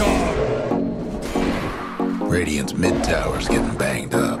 lights! Radiant's mid tower's getting banged up.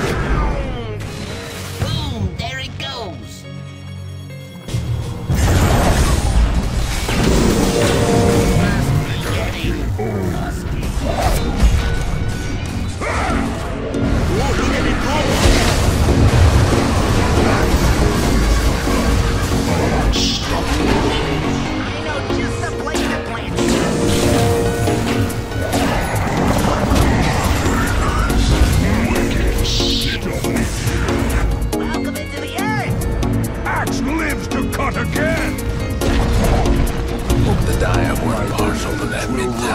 We'll